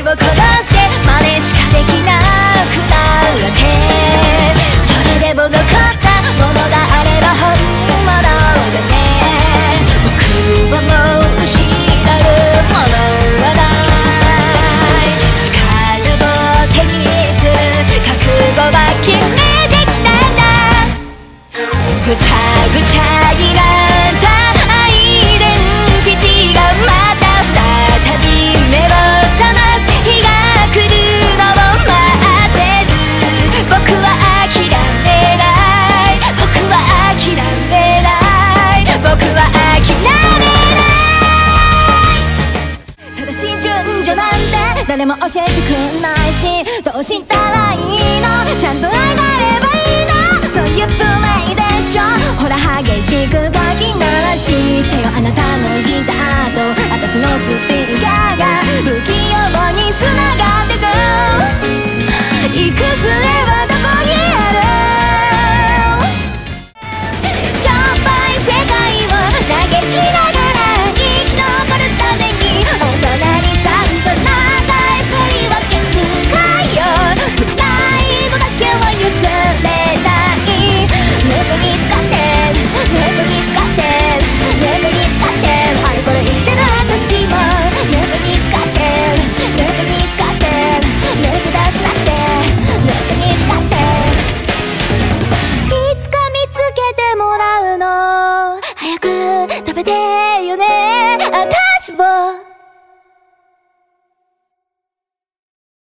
を殺し順序なんて誰も教えてくんないしどうしたらいいのちゃんと愛があればいいのそういう不明でしょ。ほら激しく泣き鳴らし。てよあなたのギターと。私のスピーカーが不器用に繋がってく。いくつ